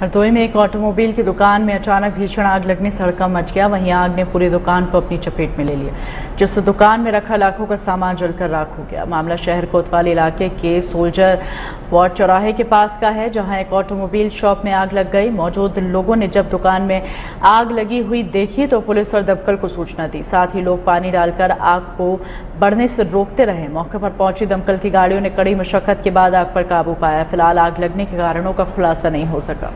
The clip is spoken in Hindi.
हरदोई में एक ऑटोमोबाइल की दुकान में अचानक भीषण आग लगने सड़का मच गया। वहीं आग ने पूरी दुकान को अपनी चपेट में ले लिया जिससे दुकान में रखा लाखों का सामान जलकर राख हो गया। मामला शहर कोतवाल इलाके के सोल्जर वार्ड चौराहे के पास का है, जहाँ एक ऑटोमोबाइल शॉप में आग लग गई। मौजूद लोगों ने जब दुकान में आग लगी हुई देखी तो पुलिस और दमकल को सूचना दी। साथ ही लोग पानी डालकर आग को बढ़ने से रोकते रहे। मौके पर पहुँची दमकल की गाड़ियों ने कड़ी मशक्कत के बाद आग पर काबू पाया। फ़िलहाल आग लगने के कारणों का खुलासा नहीं हो सका।